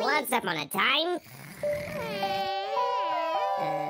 Once upon a time. Uh,